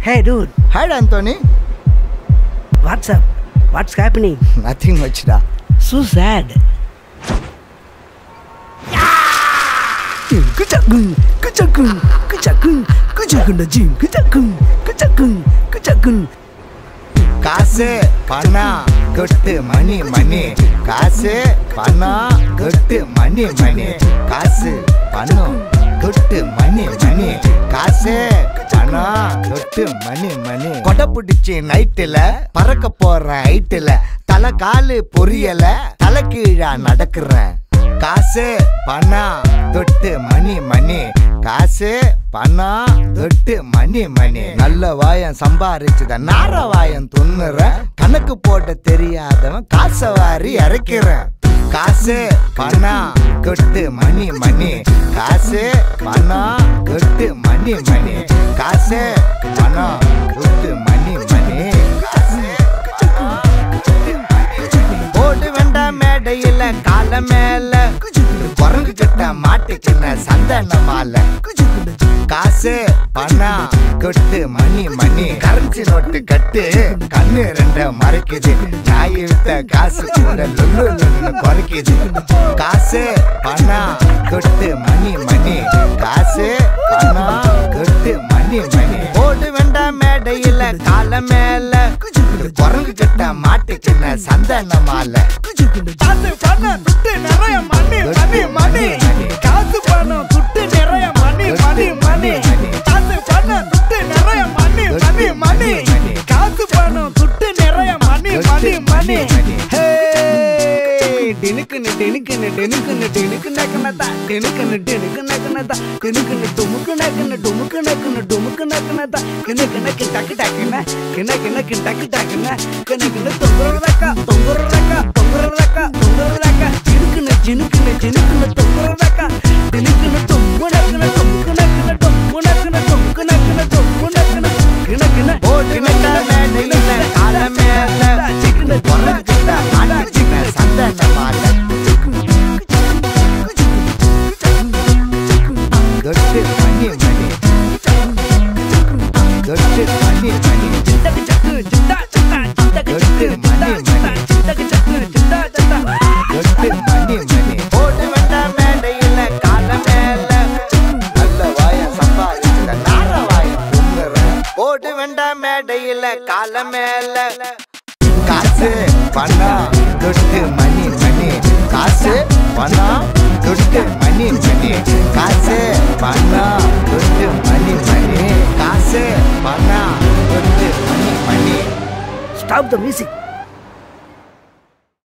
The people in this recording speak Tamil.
Hey, dude, Hi, Anthony. what's up? What's happening? Nothing much, da. So sad. Kucakung, kucakung, kucakung, kucakung jing, kucakung, kucakung, kucakung. காசு பணம் கொட்டு மணி மணி காசு பணம் கொட்டு மணி மணி காசு பணம் கொட்டு மணி மணி காசு பத்து மணி மணி கொடை பிடிச்சி நைட்டுல பறக்க போற ஹைட்டுல தலை காலு பொரியல தலை கீழா நடக்கிறேன் காசு பணம் தொட்டு மணி மணி. காசு பணம் தொட்டு மணி மணி. நல்ல வாயம் சம்பாரிச்சுத நார வாயம் துண்ணுற. கணக்கு போட்ட தெரியாதவன் காசை வாரி இறக்கிறேன் காசு பணம் தொட்டு மணி மணி. காசு பணம் தொட்டு மணி மணி. மேல. மேல குரங்கு கிட்ட மாட்டுச்சுன்ன சந்தன மாலை காசு பணம் கொட்டு மணி மணி கரன்சி நோட்டு கட்டு. கண்ணு ரெண்ட மறைக்குது. நாய் வித்த காசு கூட லுல்லு லுல்லுன்னு குறைக்குது. காசு பணம் கொட்டு மணி மணி. காசு பணம் கொட்டு மணி மணி. போட்டு வேண்டாம் மேடையில கால மேல. குரங்கு கிட்ட மாட்டுச்சுன்ன சந்தன மாலை மணி மணி. காசு பணம் துட்டு நிறைய மணி மணி மணி. காசு பணம் துட்டு நிறைய மணி மணி மணி. காசு பணம் துட்டு நிறைய மணி மணி மணி. ஹே டினுக்குன்னு டினுக்குன்னு டினுக்குன்னு டினுக்கு நக்கனதா டினுக்குன்னு டினுக்கு நக்கனதா டினுக்குன்னு டுமுக்கு நக்கன டுமுக்கு நக்கன டுமுக்கு நக்கனதா கிண டக்குன டக்குன தொட்டு right here. தொட்டு மணி மணி சிட்டக்கு right here. சிட்டா சிட்டக்கு தொட்டு மணி மணி சிட்டக்கு சக்கு சிட்டா சிட்டா தொட்டு மணி மணி போட்டு வேண்டாம் மேடையில கால மேல நல்ல வாய சம்பாதிச்சுட நார வாய போட்டு வேண்டாம் மேடையில கால மேல. காசு பணம் துட்டு மணி மணி. காசு பணம் துட்டு மணி மணி காசு பணம் துட்டு மணி மணி காசு பணம் துட்டு மணி மணி ஸ்டாப் த மியூசிக்